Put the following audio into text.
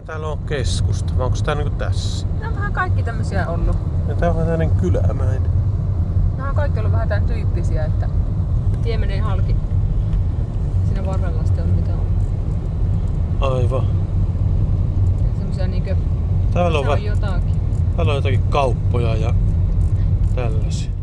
täällä on keskusta, vai onko tää niinku tässä? Nämä on vähän kaikki tämmösiä ollut. Ja tää on vähän tämmönen kylämäinen. Nämä on kaikki ollut vähän tämän tyyppisiä, että tie menee halki. Siinä varrella sitten on mitä on. Aivan. Semmoisia niinkö... Täällä on, on jotakin. täällä on jotakin kauppoja ja tällaisia.